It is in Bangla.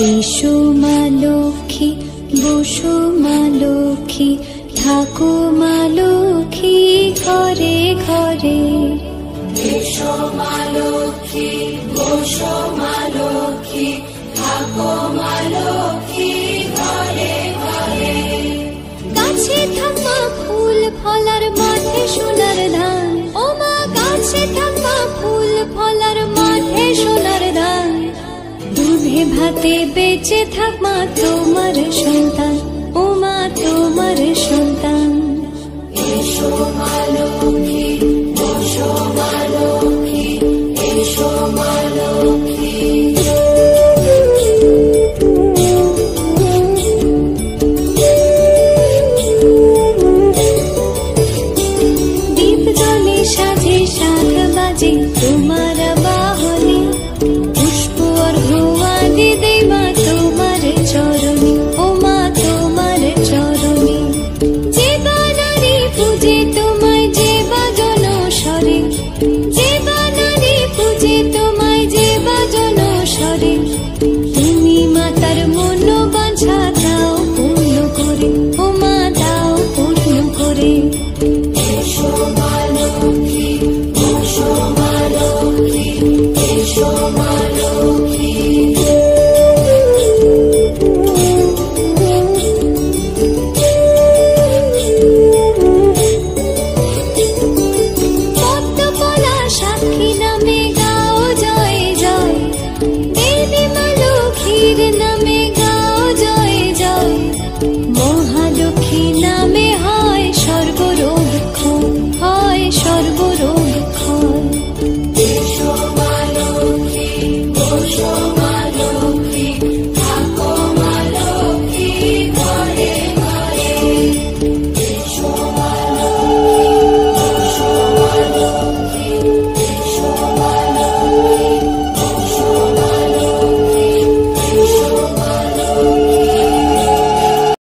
এসো মা লক্ষ্মী, বসো মা লক্ষ্মী ঠাকো মা লক্ষ্মী, ঘরে ঘরে। এসো মা লক্ষ্মী, বসো ভাতে বেঁচে থাক মা তোমার সন্তান। উমা